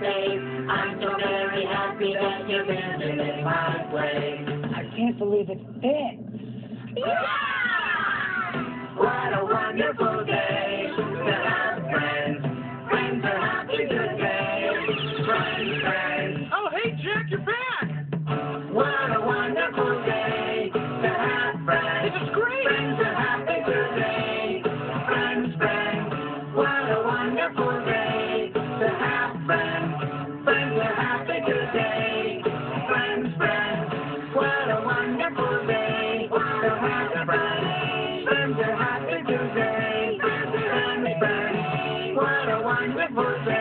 safe. I'm so very happy that you're visiting my place. I can't believe it fits. What a wonderful day to have friends. Friends are happy today. Friends, friends. Oh, hey, Jack, you're back. What a wonderful day to have friends. This is great. Friends are happy today. Friends, friends. What a wonderful day to have friends. Friends are happy friends. What a wonderful day.